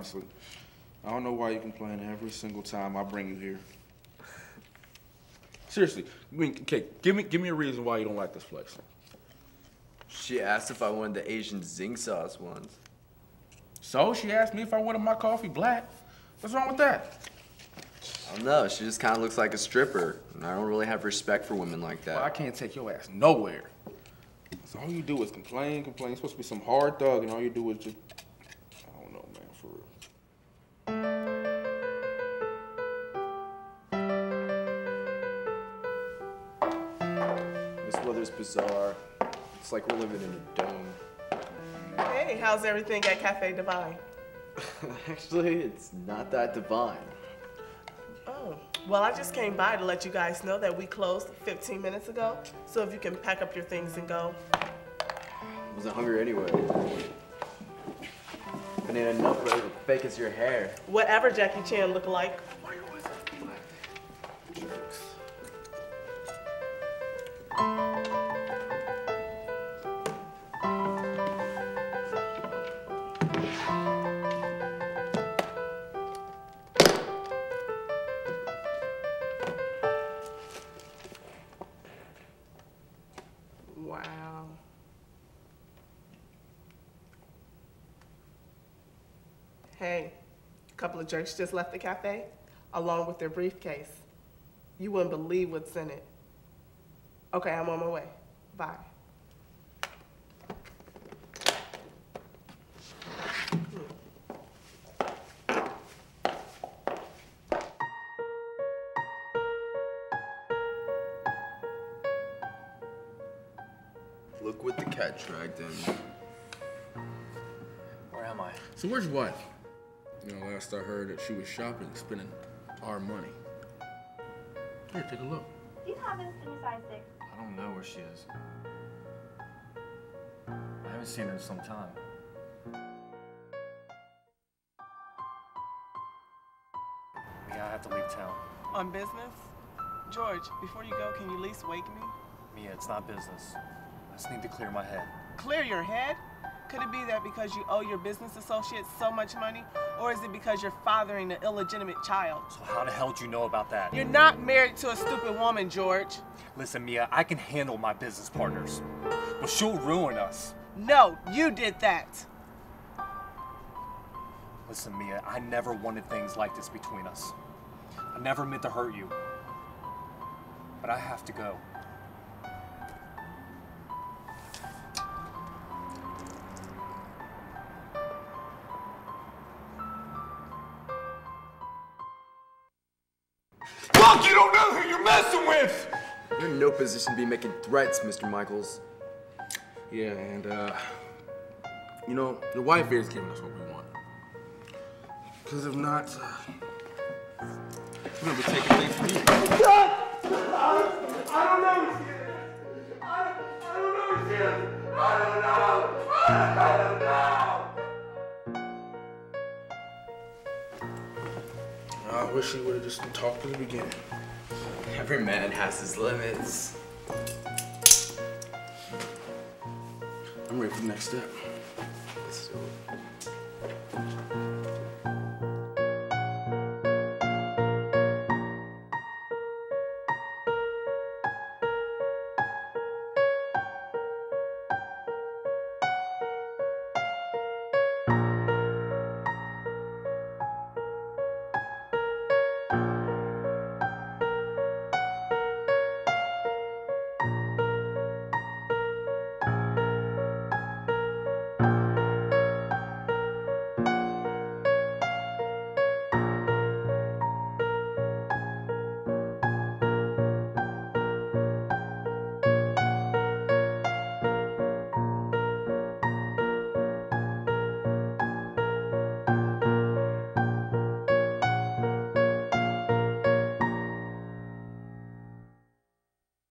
honestly. I don't know why you complain every single time I bring you here. Seriously, I mean, okay, give me give me a reason why you don't like this place. She asked if I wanted the Asian zing sauce ones. So she asked me if I wanted my coffee black. What's wrong with that? I don't know. She just kind of looks like a stripper, and I don't really have respect for women like that. Well, I can't take your ass nowhere. So all you do is complain, complain. You're supposed to be some hard thug, and all you do is just weather's bizarre. It's like we're living in a dome. Hey, how's everything at Cafe Divine? Actually, it's not that divine. Oh, well, I just came by to let you guys know that we closed 15 minutes ago. So if you can pack up your things and go. I wasn't hungry anyway. Banana nut bread fake as your hair. Whatever Jackie Chan look like. Hey, a couple of jerks just left the cafe along with their briefcase. You wouldn't believe what's in it. Okay, I'm on my way. Bye. Look what the cat dragged in. Where am I? So where's your wife? You know, last I heard that she was shopping, spending our money. Here, take a look. Do you have this in your size six? I don't know where she is. I haven't seen her in some time. Mia, I have to leave town. On business? George, before you go, can you at least wake me? Mia, it's not business. I just need to clear my head. Clear your head? Could it be that because you owe your business associates so much money? Or is it because you're fathering an illegitimate child? So how the hell do you know about that? You're not married to a stupid woman, George. Listen, Mia, I can handle my business partners. But she'll ruin us. No, you did that. Listen, Mia, I never wanted things like this between us. I never meant to hurt you. But I have to go. Fuck, you don't know who you're messing with! You're in no position to be making threats, Mr. Michaels. Yeah, and uh, you know, your wife is giving us what we want. Cause if not, uh, we're gonna be taking things from you. I wish we would have just talked in the beginning. Every man has his limits. I'm ready for the next step.